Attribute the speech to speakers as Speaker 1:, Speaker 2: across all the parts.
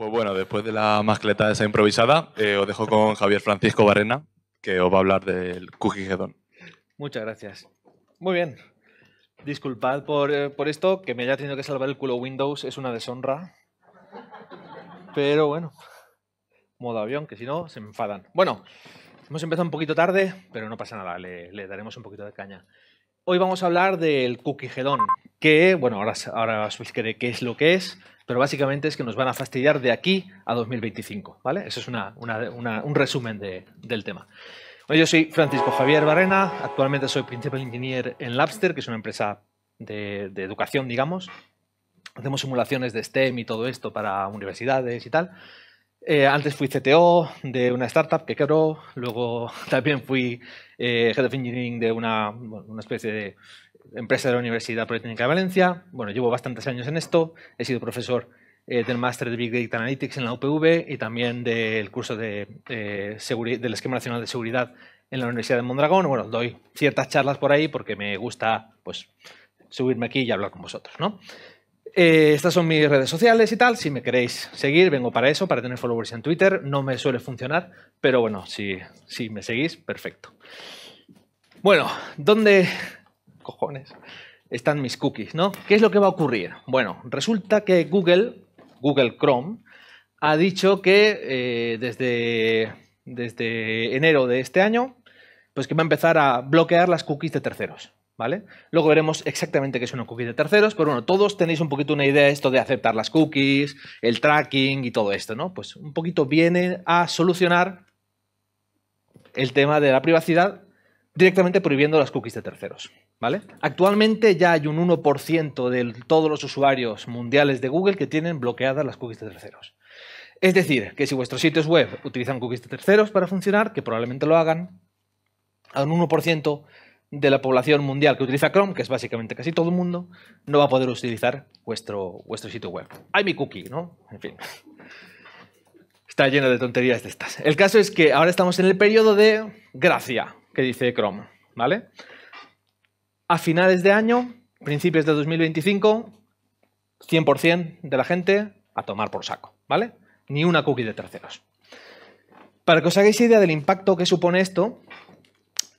Speaker 1: Pues bueno, después de la mascleta esa improvisada, eh, os dejo con Javier Francisco Barrena, que os va a hablar del Cookie Hedon.
Speaker 2: Muchas gracias. Muy bien. Disculpad por, eh, por esto, que me haya tenido que salvar el culo Windows, es una deshonra. Pero bueno, modo avión, que si no, se me enfadan. Bueno, hemos empezado un poquito tarde, pero no pasa nada, le, le daremos un poquito de caña. Hoy vamos a hablar del cookie hedón, que, bueno, ahora, ahora os explicaré qué es lo que es, pero básicamente es que nos van a fastidiar de aquí a 2025, ¿vale? Eso es una, una, un resumen de, del tema. Bueno, yo soy Francisco Javier Barrena, actualmente soy Principal Engineer en Labster, que es una empresa de, de educación, digamos. Hacemos simulaciones de STEM y todo esto para universidades y tal. Eh, antes fui CTO de una startup que quebró, luego también fui eh, Head of Engineering de una, bueno, una, especie de empresa de la Universidad Politécnica de Valencia. Bueno, llevo bastantes años en esto, he sido profesor eh, del máster de Big Data Analytics en la UPV y también del curso de, eh, del Esquema Nacional de Seguridad en la Universidad de Mondragón. Bueno, doy ciertas charlas por ahí porque me gusta pues, subirme aquí y hablar con vosotros, ¿no? Eh, estas son mis redes sociales y tal. Si me queréis seguir, vengo para eso, para tener followers en Twitter. No me suele funcionar, pero bueno, si, si me seguís, perfecto. Bueno, ¿dónde cojones están mis cookies? ¿no? ¿Qué es lo que va a ocurrir? Bueno, resulta que Google, Google Chrome, ha dicho que eh, desde, desde enero de este año, pues que va a empezar a bloquear las cookies de terceros. ¿Vale? Luego veremos exactamente qué es una cookie de terceros, pero bueno, todos tenéis un poquito una idea de esto de aceptar las cookies, el tracking y todo esto, ¿no? Pues un poquito viene a solucionar el tema de la privacidad directamente prohibiendo las cookies de terceros, ¿vale? Actualmente ya hay un 1% de todos los usuarios mundiales de Google que tienen bloqueadas las cookies de terceros. Es decir, que si vuestros sitios web utilizan cookies de terceros para funcionar, que probablemente lo hagan, a un 1% de la población mundial que utiliza Chrome, que es básicamente casi todo el mundo, no va a poder utilizar vuestro, vuestro sitio web. Hay mi cookie, ¿no? En fin. Está lleno de tonterías de estas. El caso es que ahora estamos en el periodo de gracia, que dice Chrome, ¿vale? A finales de año, principios de 2025, 100% de la gente a tomar por saco, ¿vale? Ni una cookie de terceros. Para que os hagáis idea del impacto que supone esto,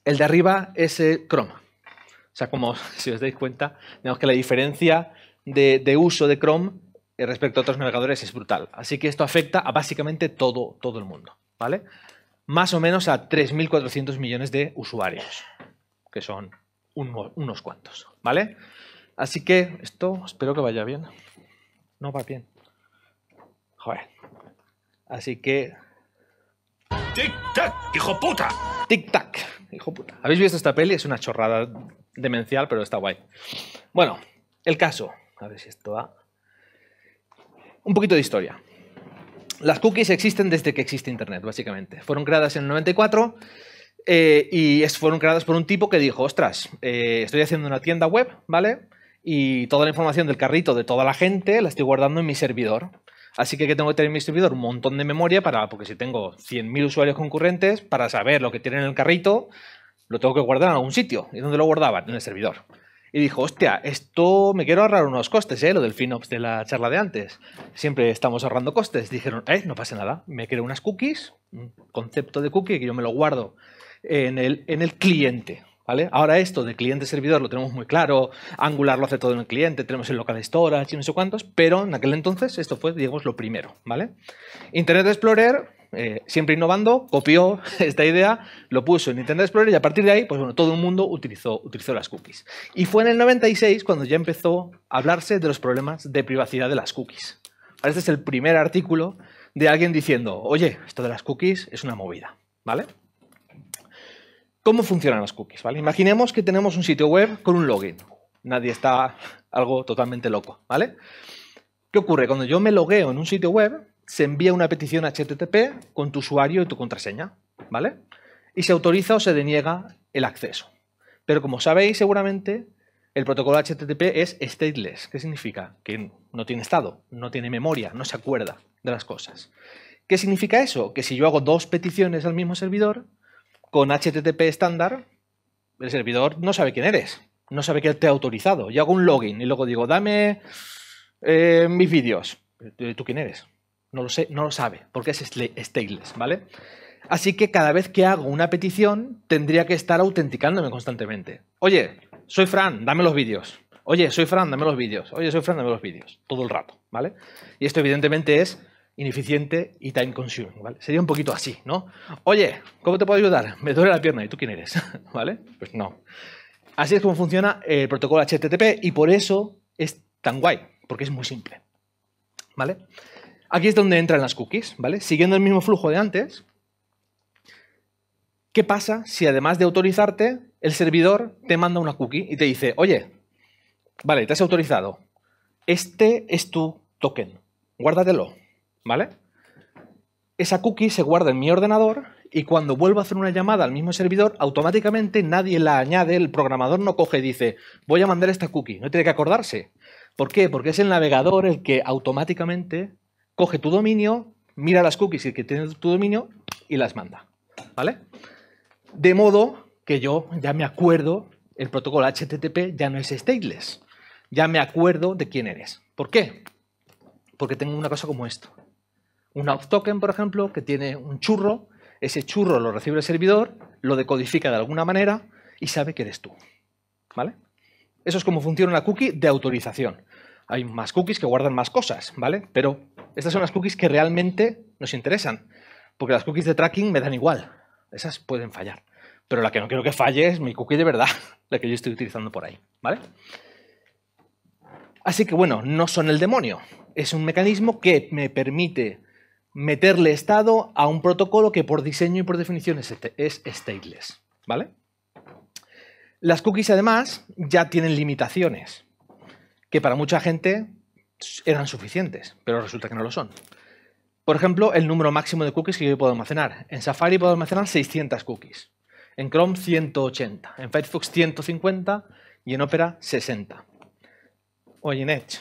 Speaker 2: el de arriba es eh, Chrome. O sea, como si os dais cuenta, digamos que la diferencia de, de uso de Chrome respecto a otros navegadores es brutal. Así que esto afecta a básicamente todo, todo el mundo. ¿vale? Más o menos a 3.400 millones de usuarios, que son un, unos cuantos. ¿vale? Así que esto espero que vaya bien. No va bien. Joder. Así que...
Speaker 3: ¡Tic-tac, hijo puta!
Speaker 2: ¡Tic-tac! Hijo puta. ¿Habéis visto esta peli? Es una chorrada demencial, pero está guay. Bueno, el caso. A ver si esto va. Un poquito de historia. Las cookies existen desde que existe Internet, básicamente. Fueron creadas en el 94 eh, y es, fueron creadas por un tipo que dijo, ostras, eh, estoy haciendo una tienda web, ¿vale? Y toda la información del carrito de toda la gente la estoy guardando en mi servidor. Así que tengo que tener en mi servidor un montón de memoria para, porque si tengo 100.000 usuarios concurrentes, para saber lo que tienen en el carrito, lo tengo que guardar en algún sitio. ¿Y dónde lo guardaban? En el servidor. Y dijo, hostia, esto me quiero ahorrar unos costes, ¿eh? Lo del FinOps de la charla de antes. Siempre estamos ahorrando costes. Dijeron, eh, no pasa nada. Me creo unas cookies, un concepto de cookie que yo me lo guardo en el, en el cliente. Ahora esto de cliente-servidor lo tenemos muy claro, Angular lo hace todo en el cliente, tenemos el local storage y no sé cuántos, pero en aquel entonces esto fue, digamos, lo primero, ¿vale? Internet Explorer, eh, siempre innovando, copió esta idea, lo puso en Internet Explorer y a partir de ahí, pues bueno, todo el mundo utilizó, utilizó las cookies. Y fue en el 96 cuando ya empezó a hablarse de los problemas de privacidad de las cookies. Este es el primer artículo de alguien diciendo, oye, esto de las cookies es una movida, ¿vale? ¿Cómo funcionan las cookies? ¿vale? Imaginemos que tenemos un sitio web con un login. Nadie está algo totalmente loco, ¿vale? ¿Qué ocurre? Cuando yo me logueo en un sitio web, se envía una petición HTTP con tu usuario y tu contraseña, ¿vale? Y se autoriza o se deniega el acceso. Pero como sabéis seguramente, el protocolo HTTP es stateless. ¿Qué significa? Que no tiene estado, no tiene memoria, no se acuerda de las cosas. ¿Qué significa eso? Que si yo hago dos peticiones al mismo servidor, con HTTP estándar, el servidor no sabe quién eres, no sabe que te ha autorizado. Yo hago un login y luego digo, dame eh, mis vídeos. ¿Tú quién eres? No lo sé, no lo sabe, porque es stateless, ¿vale? Así que cada vez que hago una petición, tendría que estar autenticándome constantemente. Oye, soy Fran, dame los vídeos. Oye, soy Fran, dame los vídeos. Oye, soy Fran, dame los vídeos. Todo el rato, ¿vale? Y esto evidentemente es ineficiente y time consuming, ¿vale? Sería un poquito así, ¿no? Oye, ¿cómo te puedo ayudar? Me duele la pierna. ¿Y tú quién eres? ¿Vale? Pues no. Así es como funciona el protocolo HTTP y por eso es tan guay, porque es muy simple. ¿Vale? Aquí es donde entran las cookies, ¿vale? Siguiendo el mismo flujo de antes, ¿qué pasa si además de autorizarte, el servidor te manda una cookie y te dice, oye, vale, te has autorizado, este es tu token, guárdatelo, ¿vale? Esa cookie se guarda en mi ordenador y cuando vuelvo a hacer una llamada al mismo servidor, automáticamente nadie la añade, el programador no coge y dice, voy a mandar esta cookie, no tiene que acordarse. ¿Por qué? Porque es el navegador el que automáticamente coge tu dominio, mira las cookies que tiene tu dominio y las manda. ¿Vale? De modo que yo ya me acuerdo, el protocolo HTTP ya no es stateless. Ya me acuerdo de quién eres. ¿Por qué? Porque tengo una cosa como esto. Un auth token, por ejemplo, que tiene un churro, ese churro lo recibe el servidor, lo decodifica de alguna manera y sabe que eres tú. ¿Vale? Eso es como funciona una cookie de autorización. Hay más cookies que guardan más cosas, ¿vale? Pero estas son las cookies que realmente nos interesan, porque las cookies de tracking me dan igual. Esas pueden fallar. Pero la que no quiero que falle es mi cookie de verdad, la que yo estoy utilizando por ahí, ¿vale? Así que bueno, no son el demonio. Es un mecanismo que me permite meterle estado a un protocolo que por diseño y por definición es, este- es stateless, ¿vale? Las cookies además ya tienen limitaciones que para mucha gente eran suficientes, pero resulta que no lo son. Por ejemplo, el número máximo de cookies que yo puedo almacenar. En Safari puedo almacenar 600 cookies. En Chrome 180. En Firefox 150 y en Opera 60. O en Edge.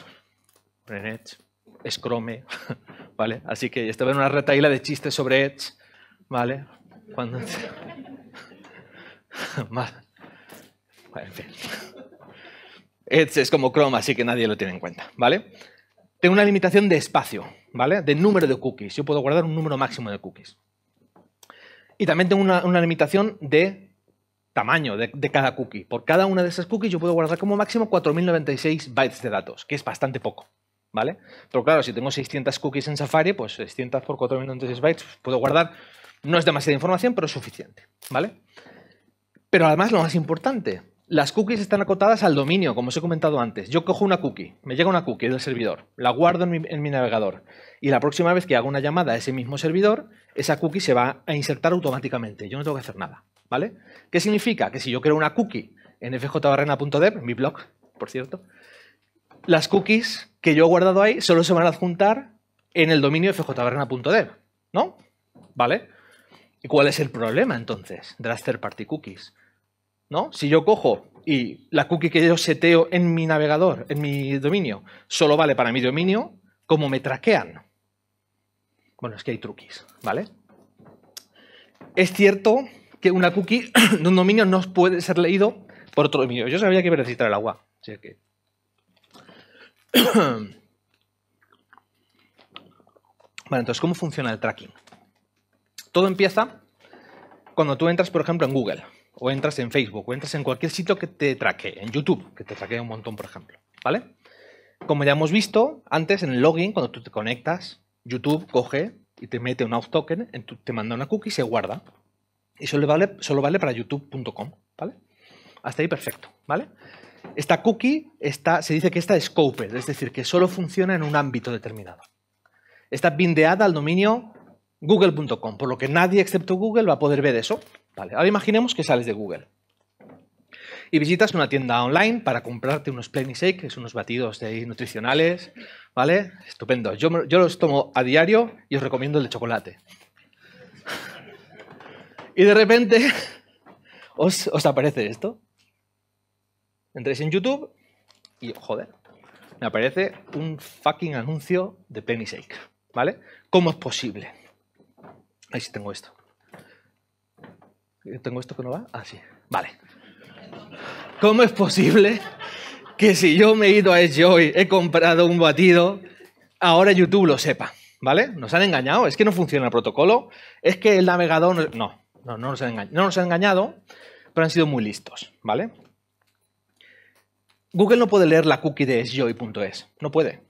Speaker 2: En Edge. Es Chrome. ¿Vale? Así que estaba en una retaíla de chistes sobre Edge. ¿Vale? Cuando... Edge es como Chrome, así que nadie lo tiene en cuenta, ¿vale? Tengo una limitación de espacio, ¿vale? De número de cookies. Yo puedo guardar un número máximo de cookies. Y también tengo una, una limitación de tamaño de, de cada cookie. Por cada una de esas cookies yo puedo guardar como máximo 4096 bytes de datos, que es bastante poco, ¿vale? Pero claro, si tengo 600 cookies en Safari, pues 600 por 4096 bytes puedo guardar. No es demasiada información, pero es suficiente, ¿vale? Pero además lo más importante, las cookies están acotadas al dominio, como os he comentado antes. Yo cojo una cookie, me llega una cookie del servidor, la guardo en mi, en mi navegador y la próxima vez que hago una llamada a ese mismo servidor, esa cookie se va a insertar automáticamente. Yo no tengo que hacer nada, ¿vale? ¿Qué significa? Que si yo creo una cookie en fjbarrena.dev, mi blog, por cierto, las cookies que yo he guardado ahí solo se van a adjuntar en el dominio fjbarrena.dev, ¿no? ¿Vale? ¿Y cuál es el problema entonces de las third party cookies? ¿No? Si yo cojo y la cookie que yo seteo en mi navegador, en mi dominio, solo vale para mi dominio, ¿cómo me traquean? Bueno, es que hay truquis, ¿vale? Es cierto que una cookie de un dominio no puede ser leído por otro dominio. Yo sabía que iba a necesitar el agua, así que... Vale, entonces, ¿cómo funciona el tracking? Todo empieza cuando tú entras, por ejemplo, en Google, o entras en Facebook, o entras en cualquier sitio que te traquee, en YouTube, que te traquee un montón, por ejemplo, ¿vale? Como ya hemos visto antes, en el login, cuando tú te conectas, YouTube coge y te mete un auth token, te manda una cookie y se guarda. Y solo vale, solo vale para youtube.com, ¿vale? Hasta ahí perfecto, ¿vale? Esta cookie está, se dice que está scoped, es decir, que solo funciona en un ámbito determinado. Está bindeada al dominio google.com, por lo que nadie excepto Google va a poder ver eso. Vale, ahora imaginemos que sales de Google y visitas una tienda online para comprarte unos Plain Shake, que son unos batidos de nutricionales, ¿vale? Estupendo. Yo, los tomo a diario y os recomiendo el de chocolate. Y de repente os aparece esto. Entréis en YouTube y, joder, me aparece un fucking anuncio de Penny Shake, ¿vale? ¿Cómo es posible? Ahí sí tengo esto. ¿Tengo esto que no va? Ah, sí. Vale. ¿Cómo es posible que si yo me he ido a hoy, he comprado un batido, ahora YouTube lo sepa? ¿vale? Nos han engañado, es que no funciona el protocolo, es que el navegador... No, no, no nos han engañado, no nos han engañado pero han sido muy listos, ¿vale? Google no puede leer la cookie de sjoy.es, no puede.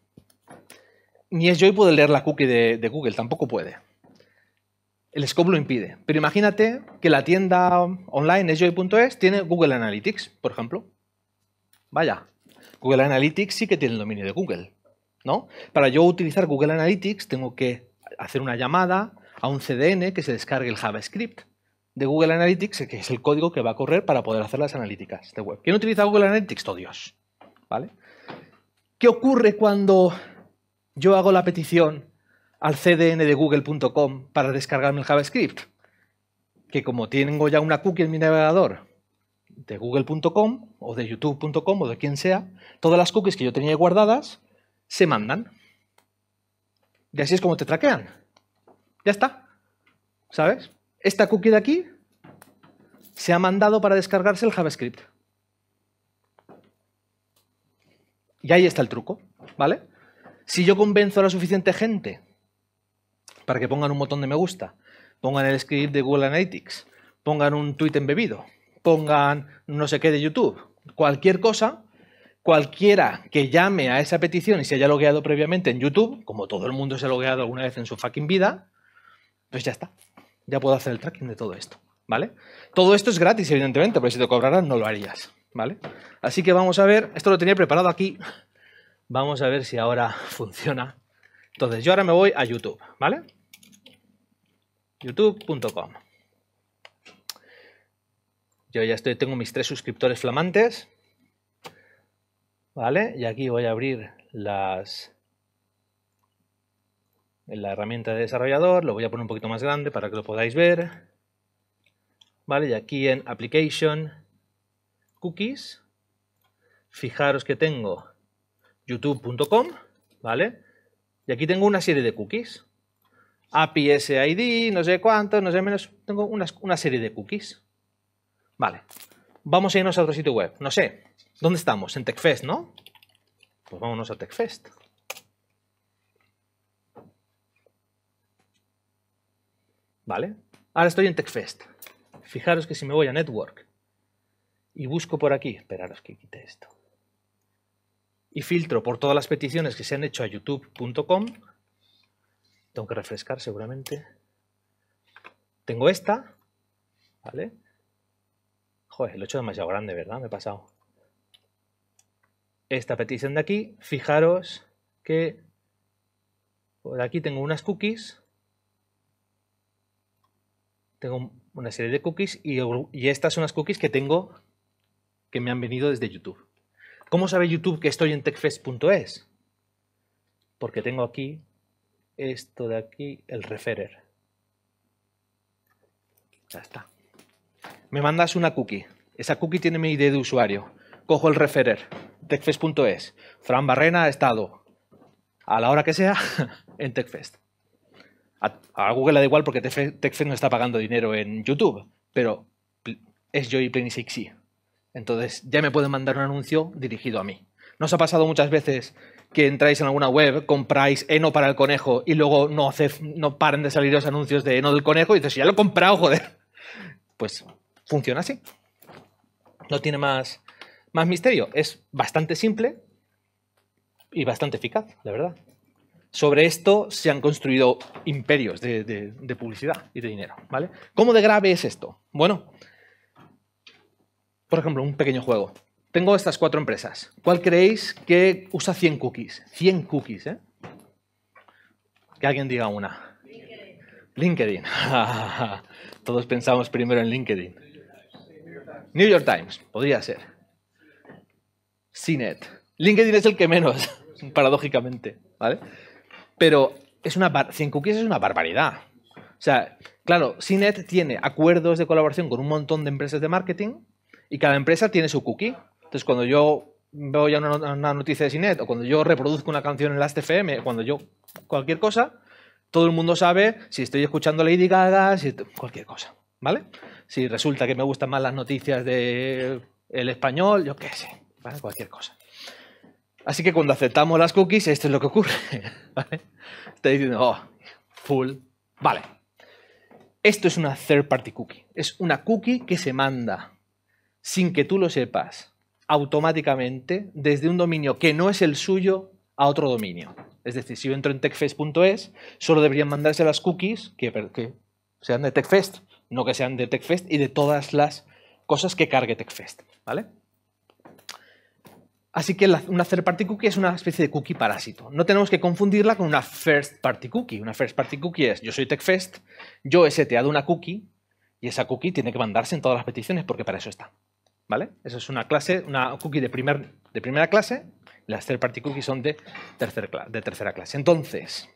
Speaker 2: Ni SJoy puede leer la cookie de, Google, tampoco puede. El scope lo impide. Pero imagínate que la tienda online sjoy.es tiene Google Analytics, por ejemplo. Vaya, Google Analytics sí que tiene el dominio de Google, ¿no? Para yo utilizar Google Analytics tengo que hacer una llamada a un CDN que se descargue el JavaScript de Google Analytics, que es el código que va a correr para poder hacer las analíticas de web. ¿Quién utiliza Google Analytics? Todo. ¿Vale? ¿Qué ocurre cuando yo hago la petición al CDN de google.com para descargarme el JavaScript? Que como tengo ya una cookie en mi navegador de google.com o de youtube.com o de quien sea, todas las cookies que yo tenía guardadas se mandan. Y así es como te traquean. Ya está. ¿Sabes? Esta cookie de aquí se ha mandado para descargarse el JavaScript. Y ahí está el truco, ¿vale? Si yo convenzo a la suficiente gente para que pongan un botón de me gusta, pongan el script de Google Analytics, pongan un tweet embebido, pongan no sé qué de YouTube, cualquier cosa, cualquiera que llame a esa petición y se haya logueado previamente en YouTube, como todo el mundo se ha logueado alguna vez en su fucking vida, pues ya está ya puedo hacer el tracking de todo esto, ¿vale? Todo esto es gratis, evidentemente, pero si te cobraran no lo harías, ¿vale? Así que vamos a ver, esto lo tenía preparado aquí, vamos a ver si ahora funciona. Entonces, yo ahora me voy a YouTube, ¿vale? youtube.com Yo ya estoy, tengo mis tres suscriptores flamantes, ¿vale? Y aquí voy a abrir las en la herramienta de desarrollador, lo voy a poner un poquito más grande para que lo podáis ver. ¿Vale? Y aquí en Application, Cookies, fijaros que tengo youtube.com, ¿vale? Y aquí tengo una serie de cookies. API SID, no sé cuántos, no sé menos, tengo una, una serie de cookies. Vale, vamos a irnos a otro sitio web. No sé, ¿dónde estamos? En TechFest, ¿no? Pues vámonos a TechFest. ¿Vale? Ahora estoy en TechFest. Fijaros que si me voy a Network y busco por aquí, esperaros que quite esto, y filtro por todas las peticiones que se han hecho a youtube.com, tengo que refrescar seguramente. Tengo esta, ¿vale? Joder, lo he hecho demasiado grande, ¿verdad? Me he pasado. Esta petición de aquí, fijaros que por aquí tengo unas cookies tengo una serie de cookies y, estas son las cookies que tengo que me han venido desde YouTube. ¿Cómo sabe YouTube que estoy en techfest.es? Porque tengo aquí esto de aquí, el referer. Ya está. Me mandas una cookie. Esa cookie tiene mi ID de usuario. Cojo el referer, techfest.es. Fran Barrena ha estado a la hora que sea en TechFest. A, Google le da igual porque TechFest no está pagando dinero en YouTube, pero es yo y Planisix Entonces ya me pueden mandar un anuncio dirigido a mí. ¿No os ha pasado muchas veces que entráis en alguna web, compráis heno para el conejo y luego no, hace, no paren de salir los anuncios de heno del conejo y dices, ya lo he comprado, joder? Pues funciona así. No tiene más, más misterio. Es bastante simple y bastante eficaz, la verdad. Sobre esto se han construido imperios de, publicidad y de dinero. ¿vale? ¿Cómo de grave es esto? Bueno, por ejemplo, un pequeño juego. Tengo estas cuatro empresas. ¿Cuál creéis que usa 100 cookies? 100 cookies, ¿eh? Que alguien diga una. LinkedIn. Todos pensamos primero en LinkedIn. New York Times, podría ser. CNET. LinkedIn es el que menos, paradójicamente. ¿vale? Pero es una 100 cookies es una barbaridad. O sea, claro, CNET tiene acuerdos de colaboración con un montón de empresas de marketing y cada empresa tiene su cookie. Entonces, cuando yo veo ya una, noticia de CNET o cuando yo reproduzco una canción en la FM, cuando yo cualquier cosa, todo el mundo sabe si estoy escuchando Lady Gaga, si cualquier cosa, ¿vale? Si resulta que me gustan más las noticias de el español, yo qué sé, ¿vale? cualquier cosa. Así que cuando aceptamos las cookies, esto es lo que ocurre. ¿vale? Está diciendo, oh, full. Vale. Esto es una third party cookie. Es una cookie que se manda sin que tú lo sepas automáticamente desde un dominio que no es el suyo a otro dominio. Es decir, si yo entro en techfest.es, solo deberían mandarse las cookies que, que sean de TechFest, no que sean de TechFest y de todas las cosas que cargue TechFest. ¿vale? Así que una third party cookie es una especie de cookie parásito. No tenemos que confundirla con una first party cookie. Una first party cookie es yo soy TechFest, yo he seteado una cookie y esa cookie tiene que mandarse en todas las peticiones porque para eso está. ¿Vale? Eso es una clase, una cookie de, de primera clase. Las third party cookies son de, tercera clase. Entonces,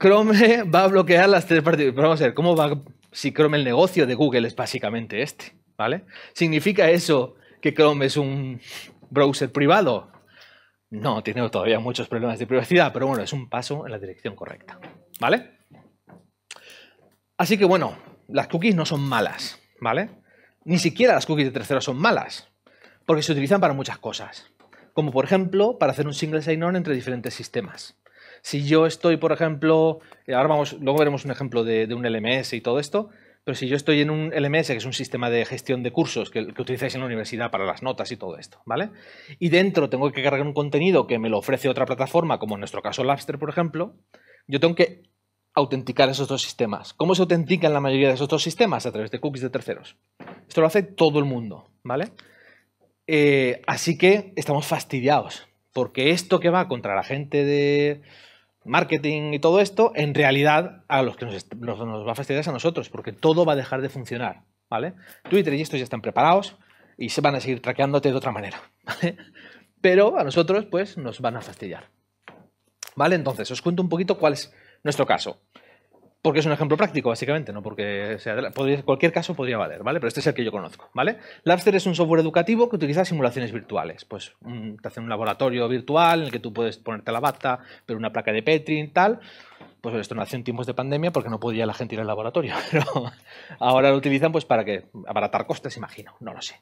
Speaker 2: Chrome va a bloquear las third party. Pero vamos a ver, ¿cómo va? Si Chrome el negocio de Google es básicamente este. ¿Vale? ¿Significa eso que Chrome es un browser privado? No, tiene todavía muchos problemas de privacidad, pero bueno, es un paso en la dirección correcta. ¿Vale? Así que bueno, las cookies no son malas, ¿vale? Ni siquiera las cookies de terceros son malas, porque se utilizan para muchas cosas. Como por ejemplo, para hacer un single sign-on entre diferentes sistemas. Si yo estoy, por ejemplo, ahora vamos, luego veremos un ejemplo de un LMS y todo esto, pero si yo estoy en un LMS, que es un sistema de gestión de cursos que, utilizáis en la universidad para las notas y todo esto, ¿vale? Y dentro tengo que cargar un contenido que me lo ofrece otra plataforma, como en nuestro caso Labster, por ejemplo, yo tengo que autenticar esos dos sistemas. ¿Cómo se autentican la mayoría de esos dos sistemas? A través de cookies de terceros. Esto lo hace todo el mundo, ¿vale? Eh, así que estamos fastidiados, porque esto que va contra la gente de marketing y todo esto, en realidad a los que nos, va a fastidiar es a nosotros, porque todo va a dejar de funcionar, ¿vale? Twitter y esto ya están preparados y se van a seguir traqueándote de otra manera, ¿vale? Pero a nosotros, pues, nos van a fastidiar. ¿Vale? Entonces, os cuento un poquito cuál es nuestro caso. Porque es un ejemplo práctico, básicamente, no porque sea cualquier caso podría valer, ¿vale? Pero este es el que yo conozco, ¿vale? Labster es un software educativo que utiliza simulaciones virtuales. Pues te hacen un laboratorio virtual en el que tú puedes ponerte la bata, pero una placa de Petri y tal. Pues esto nació en tiempos de pandemia porque no podía la gente ir al laboratorio, pero ahora lo utilizan pues para que abaratar costes, imagino, no lo sé.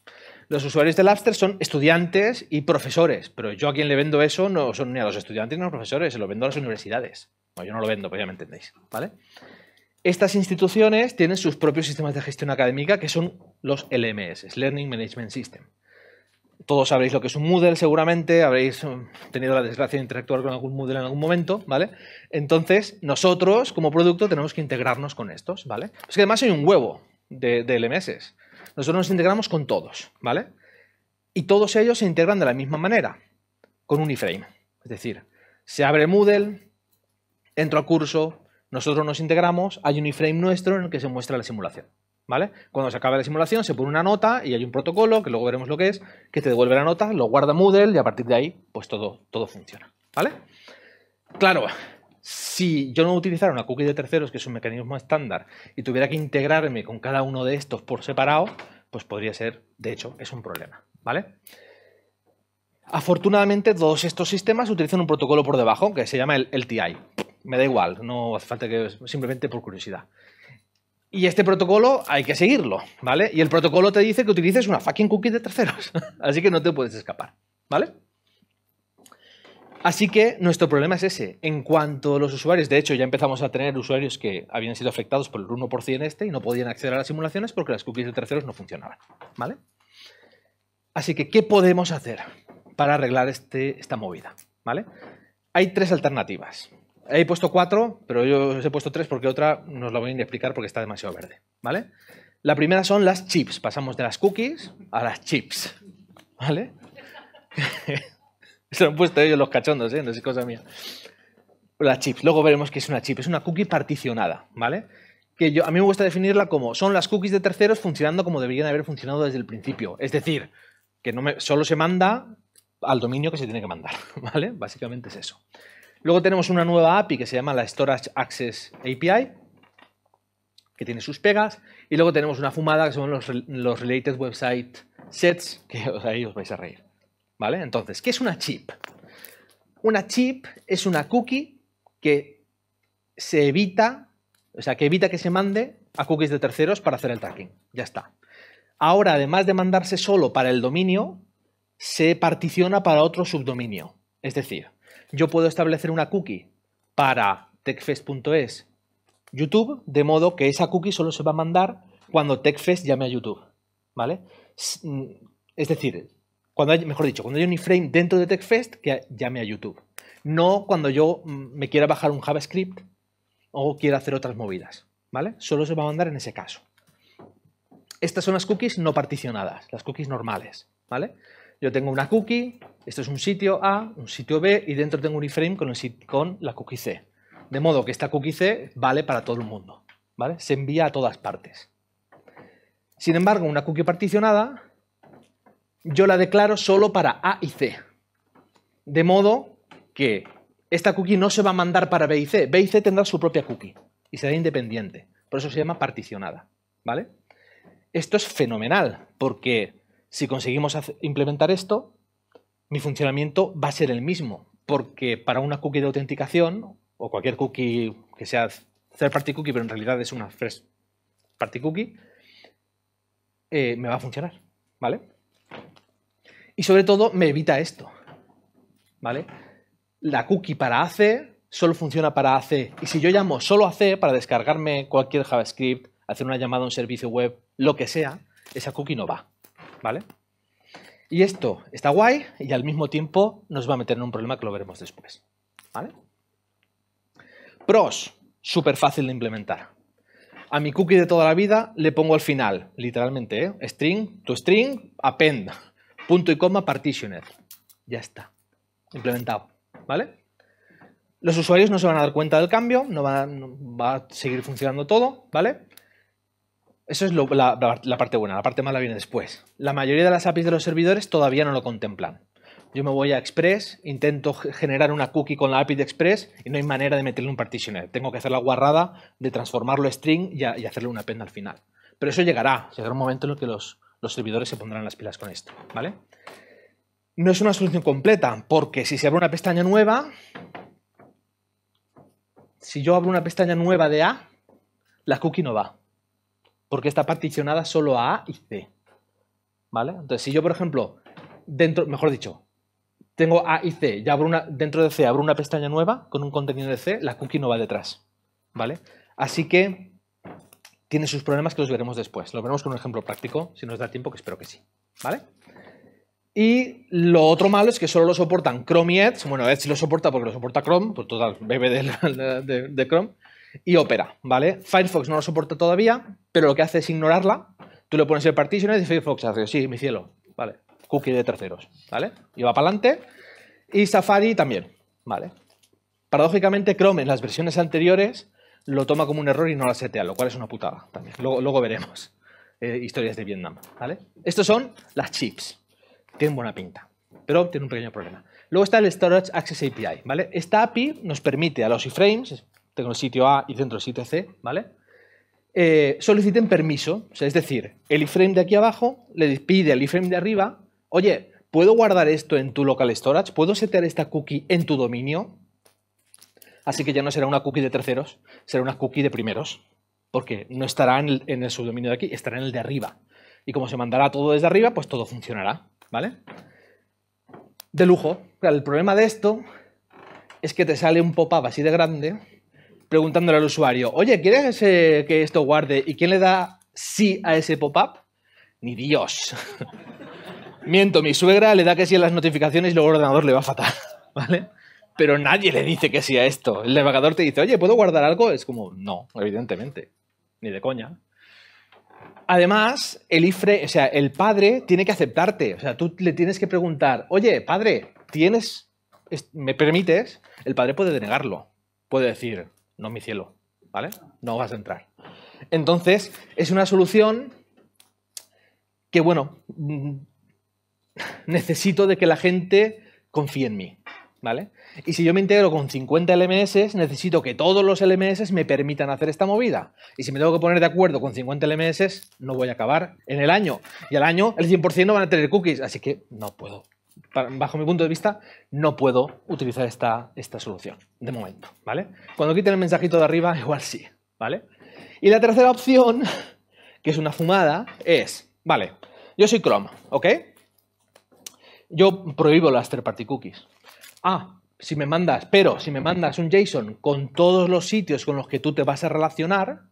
Speaker 2: Los usuarios de Labster son estudiantes y profesores, pero yo a quien le vendo eso no son ni a los estudiantes ni a los profesores, se lo vendo a las universidades yo no lo vendo, pero ya me entendéis. ¿vale? Estas instituciones tienen sus propios sistemas de gestión académica que son los LMS, Learning Management System. Todos sabréis lo que es un Moodle, seguramente, habréis um, tenido la desgracia de interactuar con algún Moodle en algún momento, ¿vale? Entonces, nosotros, como producto, tenemos que integrarnos con estos, ¿vale? Es que además hay un huevo de, de LMS. Nosotros nos integramos con todos, ¿vale? Y todos ellos se integran de la misma manera, con un iframe. Es decir, se abre Moodle, entro a curso, nosotros nos integramos, hay un iframe nuestro en el que se muestra la simulación. ¿Vale? Cuando se acaba la simulación se pone una nota y hay un protocolo, que luego veremos lo que es, que te devuelve la nota, lo guarda Moodle y a partir de ahí, pues todo, todo funciona. ¿Vale? Claro, si yo no utilizara una cookie de terceros, que es un mecanismo estándar, y tuviera que integrarme con cada uno de estos por separado, pues podría ser, de hecho, es un problema. ¿Vale? Afortunadamente, todos estos sistemas utilizan un protocolo por debajo que se llama el LTI me da igual, no hace falta que simplemente por curiosidad. Y este protocolo hay que seguirlo, ¿vale? Y el protocolo te dice que utilices una fucking cookie de terceros, así que no te puedes escapar, ¿vale? Así que nuestro problema es ese. En cuanto a los usuarios, de hecho ya empezamos a tener usuarios que habían sido afectados por el 1% este y no podían acceder a las simulaciones porque las cookies de terceros no funcionaban, ¿vale? Así que, ¿qué podemos hacer para arreglar este, esta movida? ¿Vale? Hay tres alternativas. He puesto cuatro, pero yo os he puesto tres porque otra no os la voy a explicar porque está demasiado verde. ¿Vale? La primera son las chips. Pasamos de las cookies a las chips. ¿Vale? Se lo han puesto ellos los cachondos, ¿eh? No es cosa mía. Las chips. Luego veremos qué es una chip. Es una cookie particionada, ¿vale? Que yo, a mí me gusta definirla como son las cookies de terceros funcionando como deberían haber funcionado desde el principio. Es decir, que no me, solo se manda al dominio que se tiene que mandar, ¿vale? Básicamente es eso. Luego tenemos una nueva API que se llama la Storage Access API, que tiene sus pegas. Y luego tenemos una fumada que son los, Related Website Sets, que ahí os vais a reír. ¿Vale? Entonces, ¿qué es una chip? Una chip es una cookie que se evita, o sea, que evita que se mande a cookies de terceros para hacer el tracking. Ya está. Ahora, además de mandarse solo para el dominio, se particiona para otro subdominio. Es decir, yo puedo establecer una cookie para techfest.es YouTube, de modo que esa cookie solo se va a mandar cuando TechFest llame a YouTube. ¿Vale? mm, Es decir, cuando hay, mejor dicho, cuando hay un iframe dentro de TechFest que llame a YouTube. No cuando yo mm, me quiera bajar un JavaScript o quiera hacer otras movidas. ¿Vale? Solo se va a mandar en ese caso. Estas son las cookies no particionadas, las cookies normales. ¿Vale? Yo tengo una cookie, esto es un sitio A, un sitio B y dentro tengo un iframe con, el con la cookie C. De modo que esta cookie C vale para todo el mundo. ¿vale? Se envía a todas partes. Sin embargo, una cookie particionada yo la declaro solo para A y C. De modo que esta cookie no se va a mandar para B y C. B y C tendrá su propia cookie y será independiente. Por eso se llama particionada. ¿vale? Esto es fenomenal porque si conseguimos implementar esto, mi funcionamiento va a ser el mismo. Porque para una cookie de autenticación o cualquier cookie que sea third party cookie, pero en realidad es una first party cookie, eh, me va a funcionar, ¿vale? Y sobre todo me evita esto, ¿vale? La cookie para AC solo funciona para AC. Y si yo llamo solo AC para descargarme cualquier JavaScript, hacer una llamada a un servicio web, lo que sea, esa cookie no va, ¿vale? Y esto está guay y al mismo tiempo nos va a meter en un problema que lo veremos después. Pros, súper fácil de implementar. A mi cookie de toda la vida le pongo al final, literalmente, ¿eh? string, to string, append, punto y coma, partitioned. Ya está. Implementado. ¿Vale? Los usuarios no se van a dar cuenta del cambio, no va, no- va a seguir funcionando todo, ¿vale? Eso es la, parte buena, la parte mala viene después. La mayoría de las APIs de los servidores todavía no lo contemplan. Yo me voy a Express, intento ge- generar una cookie con la API de Express y no hay manera de meterle un partitioner. Tengo que hacer la guarrada de transformarlo a string y hacerle una append al final. Pero eso llegará, llegará un momento en el que los, los servidores se pondrán las pilas con esto, ¿vale? No es una solución completa, porque si se abre una pestaña nueva, si yo abro una pestaña nueva de A, la cookie no va, porque está particionada solo a A y C, ¿vale? Entonces, si yo, por ejemplo, dentro, mejor dicho, tengo A y C, ya abro una, dentro de C abro una pestaña nueva con un contenido de C, la cookie no va detrás, ¿vale? Así que tiene sus problemas que los veremos después. Lo veremos con un ejemplo práctico, si nos da tiempo, que espero que sí, ¿vale? Y lo otro malo es que solo lo soportan Chrome y Edge. Bueno, Edge lo soporta porque lo soporta Chrome, pues total, bebe de, de- de Chrome. Y Opera, ¿vale? Firefox no lo soporta todavía, pero lo que hace es ignorarla. Tú le pones el partitioner y Firefox hace, sí, mi cielo, ¿vale? Cookie de terceros, ¿vale? Y va para adelante. Y Safari también, ¿vale? Paradójicamente, Chrome en las versiones anteriores lo toma como un error y no la setea, lo cual es una putada también. Luego, veremos eh, historias de Vietnam, ¿vale? Estos son las chips tienen buena pinta, pero tiene un pequeño problema. Luego está el Storage Access API, ¿vale? Esta API nos permite a los iframes, tengo el sitio A y dentro el sitio C, ¿vale? Eh, soliciten permiso, o sea, es decir, el iframe de aquí abajo le pide al iframe de arriba, oye, ¿puedo guardar esto en tu local storage? ¿Puedo setear esta cookie en tu dominio? Así que ya no será una cookie de terceros, será una cookie de primeros, porque no estará en el, en el subdominio de aquí, estará en el de arriba. Y como se mandará todo desde arriba, pues todo funcionará, ¿vale? De lujo. El problema de esto es que te sale un pop-up así de grande preguntándole al usuario, oye, ¿quieres que esto guarde? ¿Y quién le da sí a ese pop-up? Ni Dios. Miento, mi suegra le da que sí a las notificaciones y luego el ordenador le va fatal, ¿vale? Pero nadie le dice que sí a esto. El navegador te dice, oye, ¿puedo guardar algo? Es como, no, evidentemente. Ni de coña. Además, el IFRE, o sea, el padre tiene que aceptarte. O sea, tú le tienes que preguntar, oye, padre, ¿tienes, es- me permites? El padre puede denegarlo. Puede decir, no, mi cielo, ¿vale? No vas a entrar. Entonces, es una solución que, bueno, mm, necesito de que la gente confíe en mí, ¿vale? Y si yo me integro con 50 LMS, necesito que todos los LMS me permitan hacer esta movida. Y si me tengo que poner de acuerdo con 50 LMS, no voy a acabar en el año. Y al año el 100% no van a tener cookies, así que no puedo. Bajo mi punto de vista, no puedo utilizar esta, esta solución, de momento, ¿vale? Cuando quiten el mensajito de arriba, igual sí, ¿vale? Y la tercera opción, que es una fumada, es, vale, yo soy Chrome, ¿ok? yo prohíbo las third party cookies. Ah, si me mandas, pero si me mandas un JSON con todos los sitios con los que tú te vas a relacionar,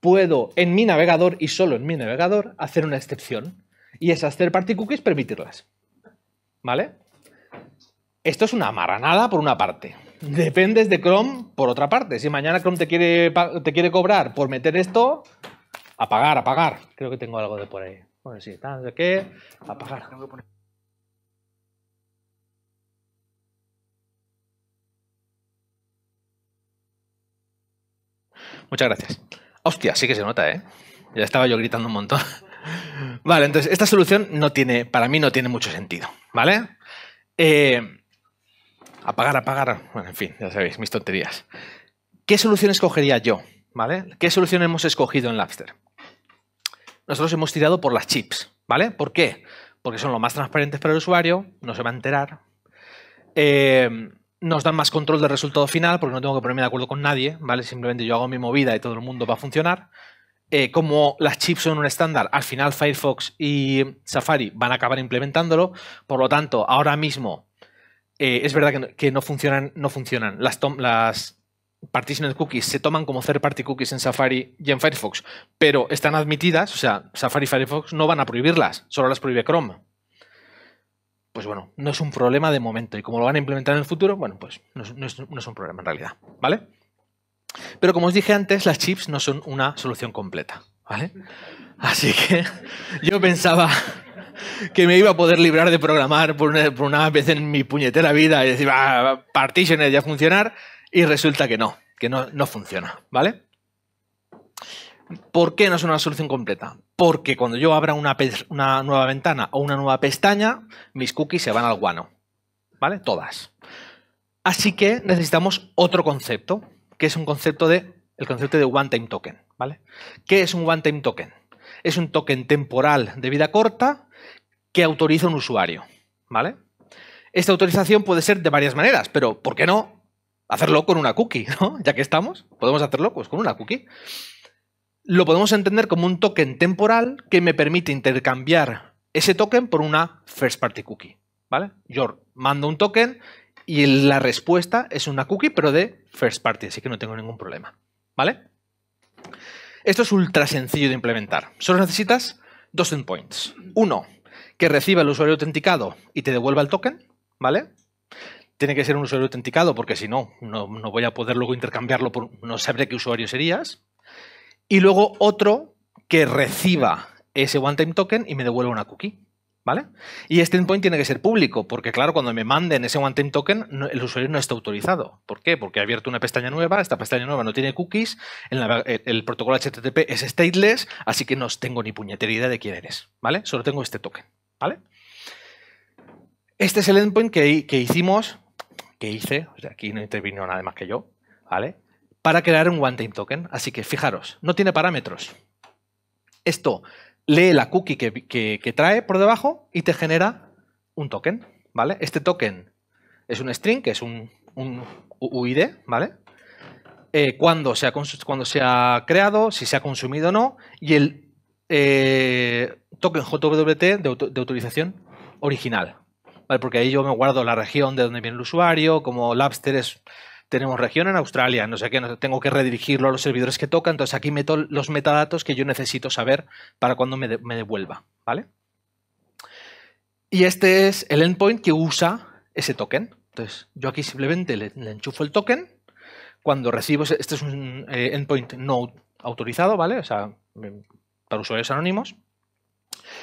Speaker 2: puedo en mi navegador y solo en mi navegador hacer una excepción y esas third party cookies permitirlas. ¿Vale? Esto es una maranada por una parte. Dependes de Chrome por otra parte. Si mañana Chrome te quiere, te quiere cobrar por meter esto, apagar, apagar. Creo que tengo algo de por ahí. Bueno, sí, tal, de qué, apagar. Muchas gracias. Hostia, sí que se nota, ¿eh? Ya estaba yo gritando un montón. Vale, entonces esta solución no tiene, para mí no tiene mucho sentido, ¿vale? Eh, apagar, apagar, bueno, en fin, ya sabéis, mis tonterías. ¿Qué solución escogería yo? ¿Vale? ¿Qué solución hemos escogido en Lapster? Nosotros hemos tirado por las chips, ¿vale? ¿Por qué? Porque son lo más transparentes para el usuario, no se va a enterar. Eh, nos dan más control del resultado final porque no tengo que ponerme de acuerdo con nadie, ¿vale? Simplemente yo hago mi movida y todo el mundo va a funcionar. Eh, como las chips son un estándar, al final Firefox y Safari van a acabar implementándolo. Por lo tanto, ahora mismo eh, es verdad que no, funcionan, no funcionan. Las, las partitioned cookies se toman como third party cookies en Safari y en Firefox, pero están admitidas, o sea, Safari y Firefox no van a prohibirlas, solo las prohíbe Chrome. Pues bueno, no es un problema de momento y como lo van a implementar en el futuro, bueno, pues no es, no es un problema en realidad, ¿vale? Pero como os dije antes, las chips no son una solución completa, ¿vale? Así que yo pensaba que me iba a poder librar de programar por una, vez en mi puñetera vida y decir, ah, partitioner ya funcionar, y resulta que no, que no, no funciona, ¿vale? ¿Por qué no es una solución completa? Porque cuando yo abra una, una, nueva ventana o una nueva pestaña, mis cookies se van al guano. ¿Vale? Todas. Así que necesitamos otro concepto que es un concepto de el concepto de one time token, ¿vale? ¿Qué es un one time token? Es un token temporal de vida corta que autoriza un usuario, ¿vale? Esta autorización puede ser de varias maneras, pero ¿por qué no hacerlo con una cookie. Ya que estamos, podemos hacerlo pues, con una cookie. Lo podemos entender como un token temporal que me permite intercambiar ese token por una first party cookie, ¿vale? Yo mando un token y la respuesta es una cookie, pero de first party, así que no tengo ningún problema. ¿Vale? Esto es ultra sencillo de implementar. Solo necesitas dos endpoints. Uno, que reciba el usuario autenticado y te devuelva el token, ¿vale? Tiene que ser un usuario autenticado porque si no, no, voy a poder luego intercambiarlo, no sabré qué usuario serías. Y luego otro que reciba ese one-time token y me devuelva una cookie. ¿Vale? Y este endpoint tiene que ser público, porque claro, cuando me manden ese one-time token, el usuario no está autorizado. ¿Por qué? Porque he abierto una pestaña nueva, esta pestaña nueva no tiene cookies, el, protocolo HTTP es stateless, así que no tengo ni puñetera idea de quién eres, ¿vale? Solo tengo este token, ¿vale? Este es el endpoint que, que hicimos, que hice, o sea, aquí no intervino nada más que yo, ¿vale? Para crear un one-time token. Así que fijaros, no tiene parámetros. Esto lee la cookie que, trae por debajo y te genera un token, ¿vale? Este token es un string, que es un, UID, ¿vale? Eh, cuando, se ha, cuando se ha creado, si se ha consumido o no, y el eh, token JWT de, de, autorización original, ¿vale? Porque ahí yo me guardo la región de donde viene el usuario, como Labster es tenemos región en Australia, no sé qué, tengo que redirigirlo a los servidores que toca, entonces aquí meto los metadatos que yo necesito saber para cuando me, devuelva, ¿vale? Y este es el endpoint que usa ese token. Entonces, yo aquí simplemente le, enchufo el token. Cuando recibo, este es un eh, endpoint no autorizado, ¿vale? O sea, para usuarios anónimos.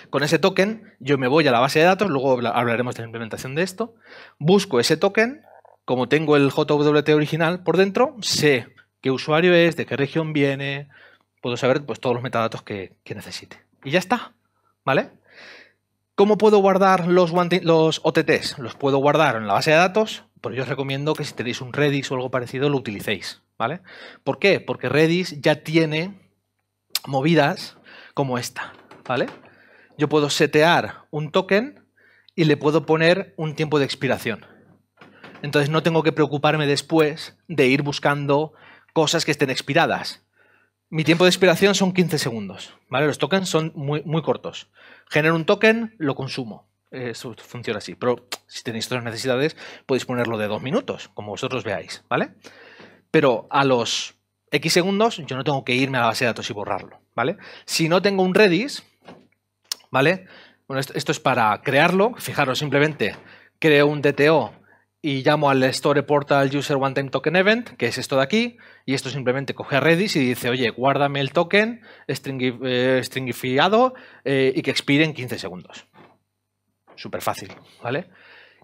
Speaker 2: Con ese token, yo me voy a la base de datos, luego hablaremos de la implementación de esto, busco ese token, como tengo el JWT original por dentro, sé qué usuario es, de qué región viene, puedo saber pues, todos los metadatos que, necesite. Y ya está, ¿vale? ¿Cómo puedo guardar los, los OTTs? Los puedo guardar en la base de datos, pero yo os recomiendo que si tenéis un Redis o algo parecido lo utilicéis, ¿vale? ¿Por qué? Porque Redis ya tiene movidas como esta, ¿vale? Yo puedo setear un token y le puedo poner un tiempo de expiración. Entonces no tengo que preocuparme después de ir buscando cosas que estén expiradas. Mi tiempo de expiración son 15 segundos. ¿vale? Los tokens son muy, muy cortos. Genero un token, lo consumo. Eso funciona así. Pero si tenéis otras necesidades, podéis ponerlo de dos minutos, como vosotros veáis, ¿vale? Pero a los X segundos yo no tengo que irme a la base de datos y borrarlo, ¿vale? Si no tengo un Redis, ¿vale? Bueno, esto, esto es para crearlo. Fijaros, simplemente creo un DTO y llamo al Store Portal User One Time Token Event, que es esto de aquí, y esto simplemente coge a Redis y dice, oye, guárdame el token stringi- eh, stringificado eh, y que expire en 15 segundos. Súper fácil, ¿vale?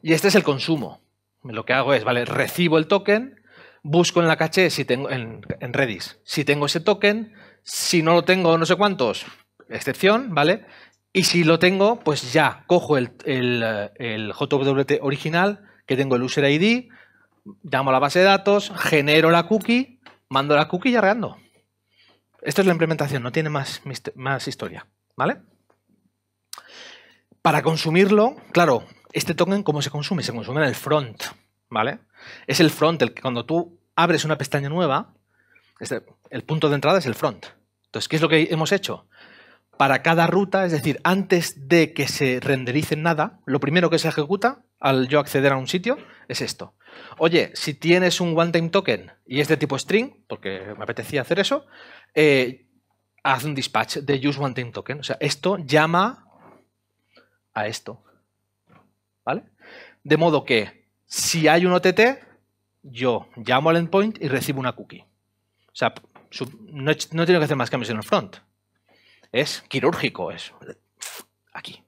Speaker 2: Y este es el consumo. Lo que hago es, ¿vale? Recibo el token, busco en la caché si tengo, en, en Redis, si tengo ese token, si no lo tengo no sé cuántos, excepción, ¿vale? Y si lo tengo, pues ya cojo el, el, eh, el JWT original, que tengo el user ID, llamo a la base de datos, genero la cookie, mando la cookie y arreando. Esto es la implementación, no tiene más, más historia, ¿vale? Para consumirlo, claro, este token, ¿cómo se consume? Se consume en el front, ¿vale? Es el front, el que cuando tú abres una pestaña nueva, este- el punto de entrada es el front. Entonces, ¿qué es lo que hemos hecho? Para cada ruta, es decir, antes de que se renderice nada, lo primero que se ejecuta al yo acceder a un sitio es esto. Oye, si tienes un one-time token y es de tipo string, porque me apetecía hacer eso, eh, haz un dispatch de use one-time token. O sea, esto llama a esto. ¿Vale? De modo que si hay un OTT, yo llamo al endpoint y recibo una cookie. O sea, no, he- no que hacer más cambios en el front. Es quirúrgico, es aquí.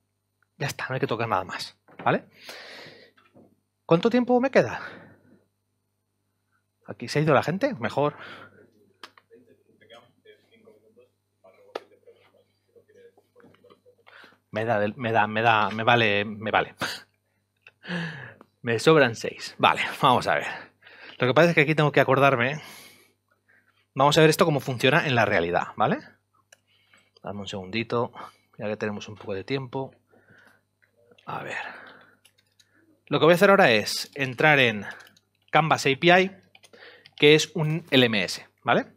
Speaker 2: Ya está, no hay que tocar nada más. ¿Vale? ¿Cuánto tiempo me queda? ¿Aquí se ha ido la gente? Mejor. Me da, me da, me da, me vale, me vale. Me sobran seis. Vale, vamos a ver. Lo que pasa es que aquí tengo que acordarme. Vamos a ver esto cómo funciona en la realidad, ¿vale? Dame un segundito, ya que tenemos un poco de tiempo. A ver. Lo que voy a hacer ahora es entrar en Canvas API, que es un LMS, ¿vale?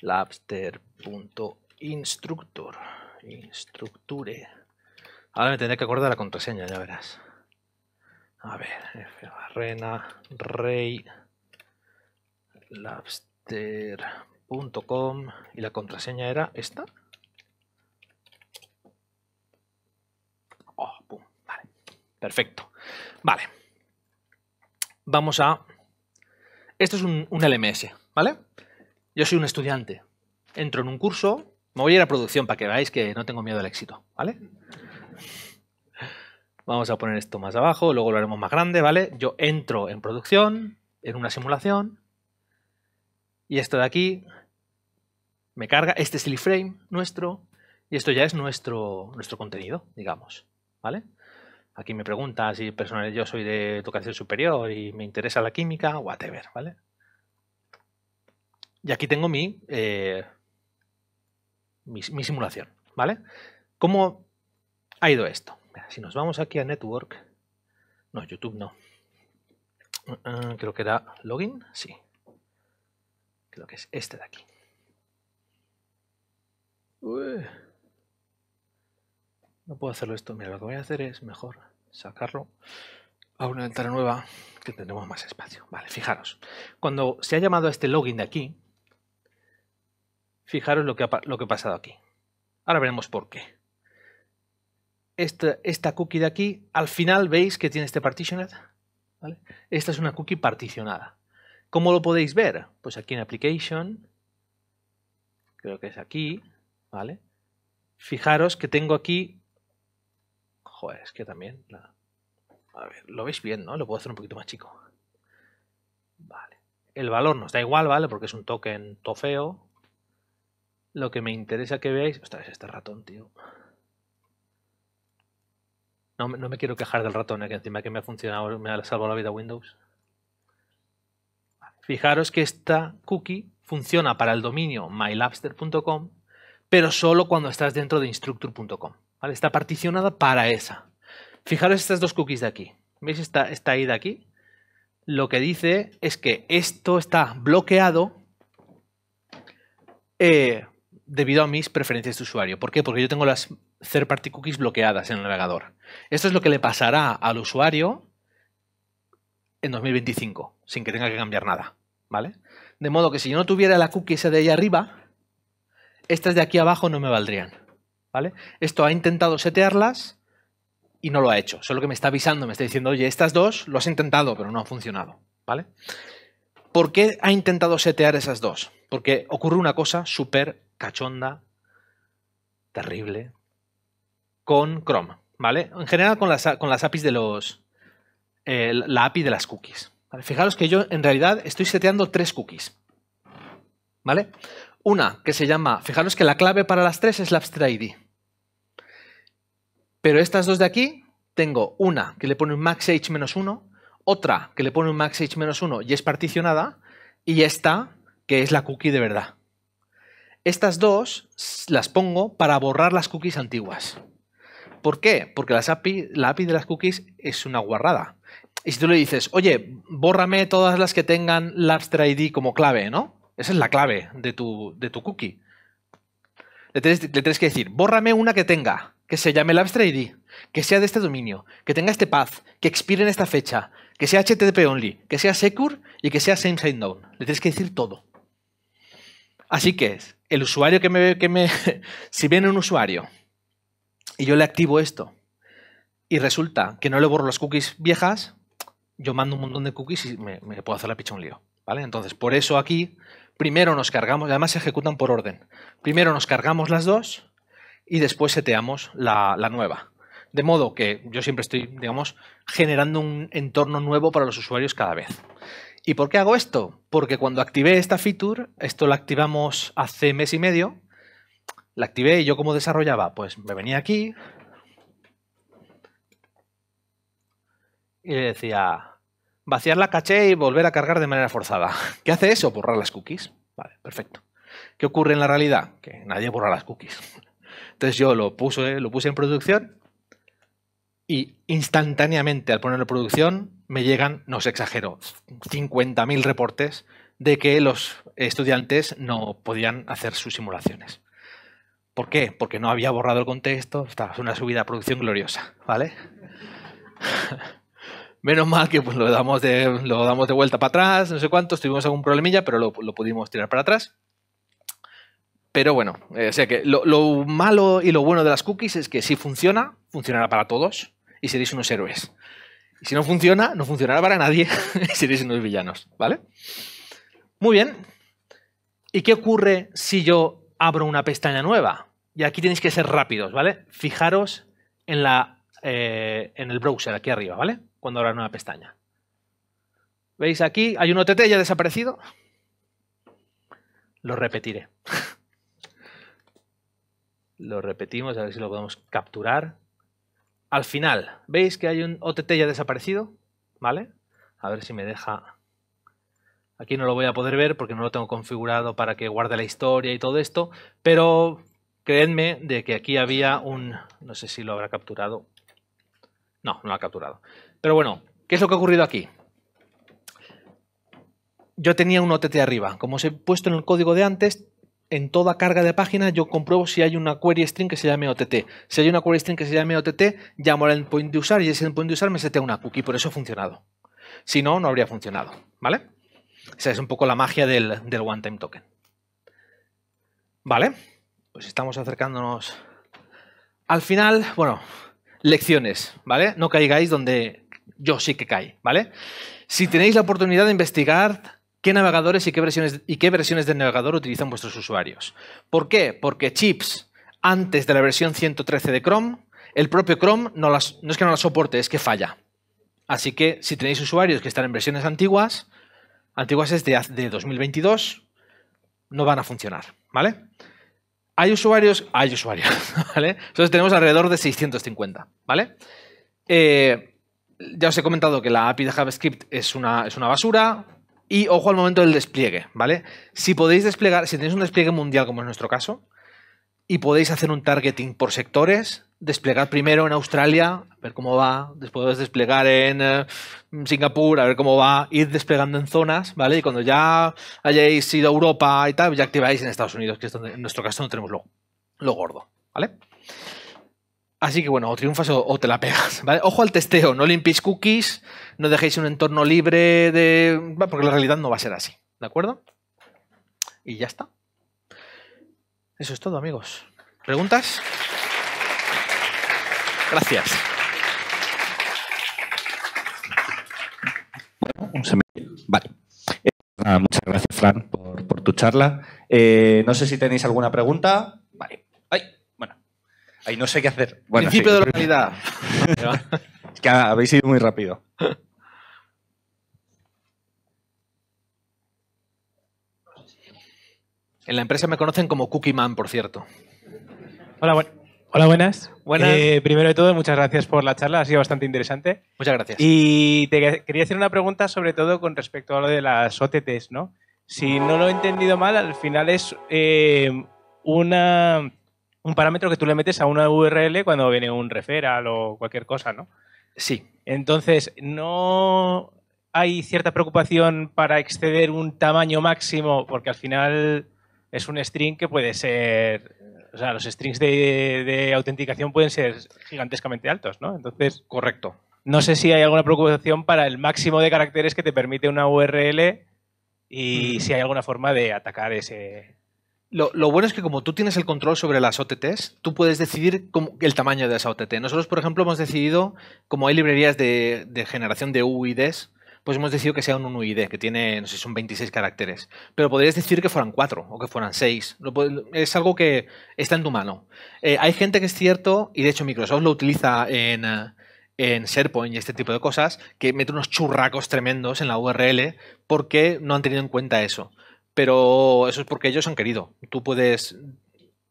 Speaker 2: Labster.instructor. Instructure. Ahora me tendré que acordar la contraseña, ya verás. A ver, F barrena, rey, labster.com y la contraseña era esta. Oh, pum, vale. Perfecto. Vale. Vamos a... Esto es un, un LMS, ¿vale? Yo soy un estudiante. Entro en un curso. Me voy a ir a producción para que veáis que no tengo miedo al éxito, ¿vale? Vamos a poner esto más abajo, luego lo haremos más grande, ¿vale? Yo entro en producción, en una simulación, y esto de aquí me carga. Este es el iframe nuestro, y esto ya es nuestro, nuestro contenido, digamos, ¿vale? Aquí me pregunta si personal yo soy de educación superior y me interesa la química, whatever, ¿vale? Y aquí tengo mi, eh, mi, simulación, ¿vale? ¿Cómo ha ido esto? Si nos vamos aquí a Network, no, YouTube no. Uh, uh, creo que era Login, sí. Creo que es este de aquí. Uy. No puedo hacerlo esto. Mira, lo que voy a hacer es mejor sacarlo a una ventana nueva que tendremos más espacio. Vale, fijaros. Cuando se ha llamado a este login de aquí, fijaros lo que ha, lo que ha pasado aquí. Ahora veremos por qué. Esta, esta cookie de aquí, al final veis que tiene este partitioned. ¿vale? Esta es una cookie particionada. ¿Cómo lo podéis ver? Pues aquí en Application, creo que es aquí, ¿vale? Fijaros que tengo aquí Joder, es que también. A ver, lo veis bien, ¿no? Lo puedo hacer un poquito más chico. Vale. El valor nos da igual, ¿vale? Porque es un token tofeo. Lo que me interesa que veáis. Ostras, este ratón, tío. No, me- quiero quejar del ratón, ¿eh? que encima que me ha funcionado, me ha salvado la vida Windows. Fijaros que esta cookie funciona para el dominio mylabster.com, pero solo cuando estás dentro de instructor.com. Está particionada para esa. Fijaros estas dos cookies de aquí. ¿Veis esta, esta I de aquí? Lo que dice es que esto está bloqueado eh, debido a mis preferencias de usuario. ¿Por qué? Porque yo tengo las third party cookies bloqueadas en el navegador. Esto es lo que le pasará al usuario en 2025, sin que tenga que cambiar nada. ¿Vale? De modo que si yo no tuviera la cookie esa de ahí arriba, estas de aquí abajo no me valdrían. ¿Vale? Esto ha intentado setearlas y no lo ha hecho. Solo que me está avisando, me está diciendo, oye, estas dos lo has intentado, pero no ha funcionado. ¿Vale? ¿Por qué ha intentado setear esas dos? Porque ocurre una cosa súper cachonda, terrible, con Chrome, ¿vale? En general con las, APIs de los... eh, la API de las cookies. Fijaros que yo en realidad estoy seteando tres cookies, ¿vale? Una que se llama... Fijaros que la clave para las tres es la ID. Pero estas dos de aquí, tengo una que le pone un maxage-1, otra que le pone un maxage-1 y es particionada, y esta que es la cookie de verdad. Estas dos las pongo para borrar las cookies antiguas. ¿Por qué? Porque las API, la API de las cookies es una guarrada. Y si tú le dices, oye, bórrame todas las que tengan Labster ID como clave, ¿no? Esa es la clave de tu, de tu cookie. Le tienes, le tienes que decir, bórrame una que tenga, que se llame ID, que sea de este dominio, que tenga este path, que expire en esta fecha, que sea HTTP only, que sea secure y que sea same side down. Le tienes que decir todo. Así que el usuario que me, que me si viene un usuario y yo le activo esto y resulta que no le borro las cookies viejas, yo mando un montón de cookies y me, me puedo hacer la picha un lío. ¿vale? Entonces, por eso aquí, primero nos cargamos, además se ejecutan por orden. Primero nos cargamos las dos y después seteamos la, la nueva. De modo que yo siempre estoy, digamos, generando un entorno nuevo para los usuarios cada vez. ¿Y por qué hago esto? Porque cuando activé esta feature, esto la activamos hace mes y medio, la activé y yo como desarrollaba, pues me venía aquí y le decía vaciar la caché y volver a cargar de manera forzada. ¿Qué hace eso? Borrar las cookies. Vale, perfecto. ¿Qué ocurre en la realidad? Que nadie borra las cookies. Entonces yo lo puse, lo puse en producción y instantáneamente al ponerlo en producción me llegan, no os exagero, 50.000 reportes de que los estudiantes no podían hacer sus simulaciones. ¿Por qué? Porque no había borrado el contexto, estaba una subida a producción gloriosa, ¿vale? Menos mal que pues, lo, damos de, lo damos de vuelta para atrás, no sé cuántos, tuvimos algún problemilla, pero lo, pudimos tirar para atrás. Pero bueno, eh, o sea que lo, lo, malo y lo bueno de las cookies es que si funciona, funcionará para todos y seréis unos héroes. Y si no funciona, no funcionará para nadie y seréis unos villanos, ¿vale? Muy bien. ¿Y qué ocurre si yo abro una pestaña nueva? Y aquí tenéis que ser rápidos, ¿vale? Fijaros en, la, eh, en el browser, aquí arriba, ¿vale? Cuando abra una pestaña. ¿Veis aquí? Hay un OTT ya desaparecido. Lo repetiré. lo repetimos, a ver si lo podemos capturar. Al final, ¿veis que hay un OTT ya desaparecido? ¿Vale? A ver si me deja... Aquí no lo voy a poder ver porque no lo tengo configurado para que guarde la historia y todo esto, pero creedme de que aquí había un... No sé si lo habrá capturado. No, no lo ha capturado. Pero bueno, ¿qué es lo que ha ocurrido aquí? Yo tenía un OTT arriba. Como os he puesto en el código de antes, en toda carga de página yo compruebo si hay una query string que se llame OTT. Si hay una query string que se llame OTT, llamo al endpoint de usar y ese endpoint de usar me setea una cookie. Por eso ha funcionado. Si no, no habría funcionado. ¿Vale? Esa es un poco la magia del, del one-time token. ¿Vale? Pues estamos acercándonos al final. Bueno, lecciones, ¿vale? No caigáis donde yo sí que caí, ¿vale? Si tenéis la oportunidad de investigar qué navegadores y qué versiones, y qué versiones del navegador utilizan vuestros usuarios. ¿Por qué? Porque chips antes de la versión 113 de Chrome, el propio Chrome no, es que no las soporte, es que falla. Así que si tenéis usuarios que están en versiones antiguas, antiguas es de, de 2022, no van a funcionar, ¿vale? Hay usuarios, hay usuarios, ¿vale? Entonces tenemos alrededor de 650, ¿vale? Eh, ya os he comentado que la API de JavaScript es una, es una basura, y ojo al momento del despliegue, ¿vale? Si podéis desplegar, si tenéis un despliegue mundial como es nuestro caso, y podéis hacer un targeting por sectores, desplegad primero en Australia ver cómo va, después desplegar en eh, Singapur, a ver cómo va, ir desplegando en zonas, ¿vale? Y cuando ya hayáis ido a Europa y tal, ya activáis en Estados Unidos, que es donde en nuestro caso no tenemos lo, lo gordo, ¿vale? Así que bueno, o triunfas o, te la pegas, ¿vale? Ojo al testeo, no limpiéis cookies, no dejéis un entorno libre de... porque la realidad no va a ser así, ¿de acuerdo? Y ya está. Eso es todo, amigos. ¿Preguntas? Gracias.
Speaker 4: Vale. Eh, muchas gracias, Fran, por, por tu charla. Eh, no sé si tenéis alguna pregunta. Ahí no sé qué hacer. Bueno,
Speaker 2: Principio
Speaker 4: sí.
Speaker 2: de la realidad.
Speaker 4: Es que habéis ido muy rápido.
Speaker 2: En la empresa me conocen como Cookie Man, por cierto.
Speaker 5: Hola, buen- Hola buenas.
Speaker 2: Buenas.
Speaker 5: Eh, primero de todo, muchas gracias por la charla, ha sido bastante interesante.
Speaker 2: Muchas gracias.
Speaker 5: Y te que- quería hacer una pregunta sobre todo con respecto a lo de las OTTs, ¿no? Si no lo he entendido mal, al final es eh, una, un parámetro que tú le metes a una URL cuando viene un referral o cualquier cosa, ¿no?
Speaker 2: Sí.
Speaker 5: Entonces, ¿no hay cierta preocupación para exceder un tamaño máximo? Porque al final es un string que puede ser... O sea, los strings de, de autenticación pueden ser gigantescamente altos, ¿no? Entonces,
Speaker 2: Correcto.
Speaker 5: no sé si hay alguna preocupación para el máximo de caracteres que te permite una URL y
Speaker 2: Mm.
Speaker 5: si hay alguna forma de atacar ese...
Speaker 2: Lo, bueno es que como tú tienes el control sobre las OTTs, tú puedes decidir el tamaño de esa OTT. Nosotros, por ejemplo, hemos decidido, como hay librerías de, generación de UIDs, pues hemos decidido que sea un UID, que tiene, no sé, son 26 caracteres. Pero podrías decir que fueran 4 o que fueran 6. Lo puede- Es algo que está en tu mano. Eh, hay gente que es cierto, y de hecho Microsoft lo utiliza en, en SharePoint y este tipo de cosas, que mete unos churracos tremendos en la URL porque no han tenido en cuenta eso. Pero eso es porque ellos han querido. Tú puedes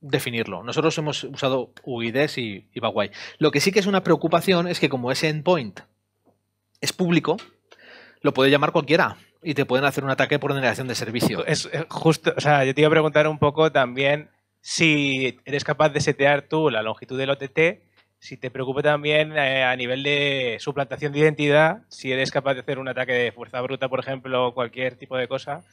Speaker 2: definirlo. Nosotros hemos usado UIDs y, y va guay. Lo que sí que es una preocupación es que como ese endpoint es público, lo puede llamar cualquiera y te pueden hacer un ataque por denegación de servicio.
Speaker 5: Es eh, justo, o sea, yo te iba a preguntar un poco también si eres capaz de setear tú la longitud del OTT, si te preocupa también eh, a nivel de suplantación de identidad, si eres capaz de hacer un ataque de fuerza bruta, por ejemplo, o cualquier tipo de cosa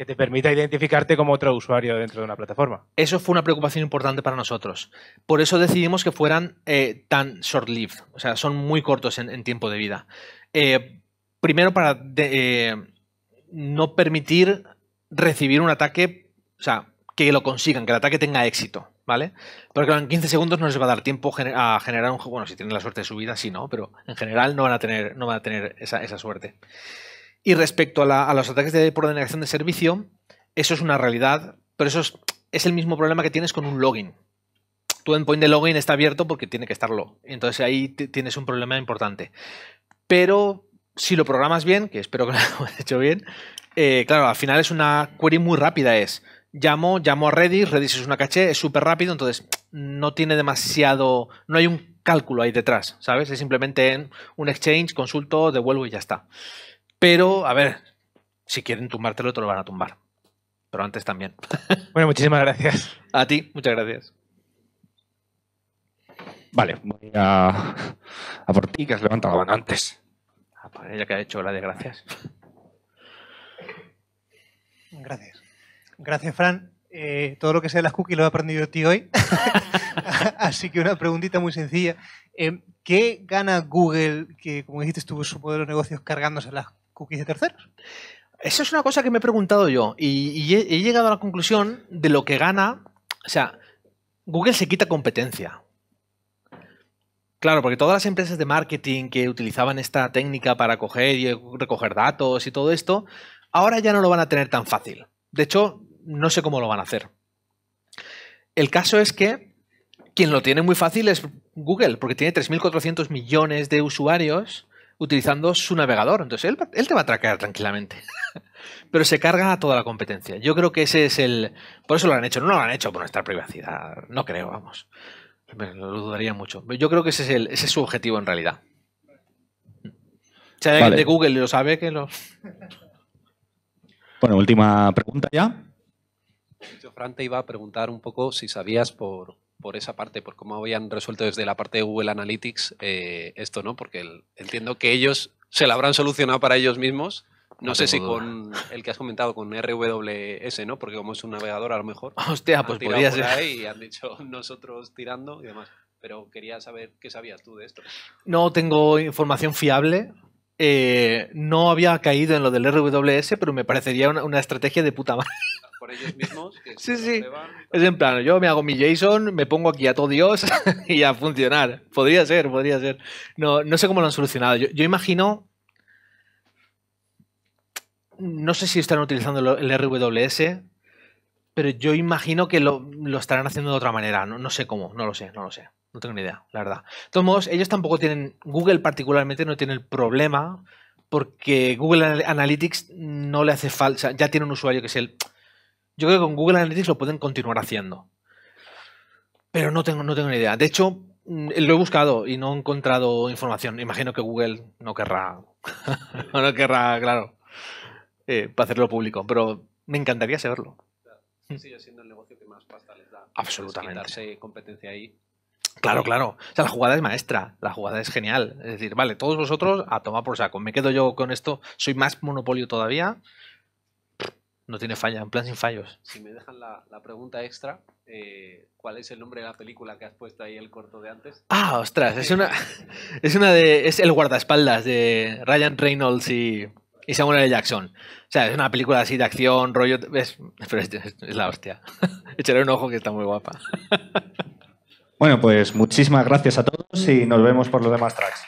Speaker 5: que te permita identificarte como otro usuario dentro de una plataforma.
Speaker 2: Eso fue una preocupación importante para nosotros. Por eso decidimos que fueran eh, tan short-lived, o sea, son muy cortos en, tiempo de vida. Eh, primero para eh, no permitir recibir un ataque, o sea, que lo consigan, que el ataque tenga éxito, ¿vale? Porque en 15 segundos no les va a dar tiempo a generar un juego, bueno, si tienen la suerte de su vida, sí, ¿no? Pero en general no van a tener, no van a tener esa suerte. Y respecto a, los ataques de, por denegación de servicio, eso es una realidad, pero eso es, es el mismo problema que tienes con un login. Tu endpoint de login está abierto porque tiene que estarlo. Entonces ahí tienes un problema importante. Pero si lo programas bien, que espero que lo hayas hecho bien, eh, claro, al final es una query muy rápida. Es llamo, llamo a Redis, Redis es una caché, es súper rápido, entonces no tiene demasiado, no hay un cálculo ahí detrás, ¿sabes? Es simplemente un exchange, consulto, devuelvo y ya está. Pero, a ver, si quieren tumbártelo, te lo van a tumbar. Pero antes también.
Speaker 5: Bueno, muchísimas gracias.
Speaker 2: A ti, muchas gracias.
Speaker 4: Vale, voy a, a por ti, que has levantado la mano antes.
Speaker 2: Ah, pues ya que ha hecho la de gracias.
Speaker 6: Gracias. Gracias, Fran. Eh, todo lo que sé de las cookies lo he aprendido de ti hoy. Así que una preguntita muy sencilla. Eh, ¿Qué gana Google, que como dijiste estuvo su modelo de negocios cargándose las cookies de terceros?
Speaker 2: Eso es una cosa que me he preguntado yo y, he, he llegado a la conclusión de lo que gana. O sea, Google se quita competencia. Claro, porque todas las empresas de marketing que utilizaban esta técnica para coger y recoger datos y todo esto, ahora ya no lo van a tener tan fácil. De hecho, no sé cómo lo van a hacer. El caso es que quien lo tiene muy fácil es Google, porque tiene 3.400 millones de usuarios utilizando su navegador. Entonces, él, él te va a traquear tranquilamente. Pero se carga a toda la competencia. Yo creo que ese es el... Por eso lo han hecho. No lo han hecho por nuestra privacidad. No creo, vamos. Me lo dudaría mucho. Yo creo que ese es, el, ese es su objetivo en realidad. Si hay alguien
Speaker 4: Vale.
Speaker 2: de Google lo sabe, que lo...
Speaker 4: Bueno, última pregunta ya.
Speaker 7: Yo, Fran, te iba a preguntar un poco si sabías por, por esa parte, por cómo habían resuelto desde la parte de Google Analytics eh, esto, ¿no? Porque el- entiendo que ellos se la habrán solucionado para ellos mismos. No,
Speaker 2: No
Speaker 7: sé si
Speaker 2: duda.
Speaker 7: con el que has comentado, con RWS, ¿no? Porque como es un navegador, a lo mejor.
Speaker 2: Hostia, pues podría ser.
Speaker 7: ahí y han dicho nosotros tirando y demás. Pero quería saber qué sabías tú de esto.
Speaker 2: No tengo información fiable. Eh, no había caído en lo del RWS, pero me parecería una, una estrategia de puta madre.
Speaker 7: Por ellos mismos. Que
Speaker 2: Sí, sí.
Speaker 7: prueban,
Speaker 2: Es en plan, yo me hago mi JSON, me pongo aquí a todo Dios y a funcionar. Podría ser, podría ser. No, no sé cómo lo han solucionado. Yo, yo imagino. No sé si están utilizando el RWS, pero yo imagino que lo, lo estarán haciendo de otra manera. No, no sé cómo, no lo sé, no lo sé. No tengo ni idea, la verdad. De todos modos, ellos tampoco tienen. Google, particularmente, no tiene el problema porque Google Anal- Analytics no le hace falta. Ya tiene un usuario que es el. Yo creo que con Google Analytics lo pueden continuar haciendo. Pero no tengo, no tengo ni idea. De hecho, mm, lo he buscado y no he encontrado información. Imagino que Google no querrá. no querrá, claro. eh, para hacerlo público. Pero me encantaría saberlo.
Speaker 7: Sigue siendo el negocio que más pasta les da.
Speaker 2: Absolutamente.
Speaker 7: Competencia ahí.
Speaker 2: Claro, claro. O sea, la jugada es maestra. La jugada es genial. Es decir, vale, todos vosotros a tomar por saco. Me quedo yo con esto. Soy más monopolio todavía. No tiene falla, en plan sin fallos.
Speaker 7: Si me dejan la, la pregunta extra, eh, ¿cuál es el nombre de la película que has puesto ahí el corto de antes?
Speaker 2: Ah, ostras, es una, es una de. Es el guardaespaldas de Ryan Reynolds y, y Samuel L. Jackson. O sea, es una película así de acción, rollo. Es, pero es, es la hostia. Echaré un ojo que está muy guapa.
Speaker 4: Bueno, pues muchísimas gracias a todos y nos vemos por los demás tracks.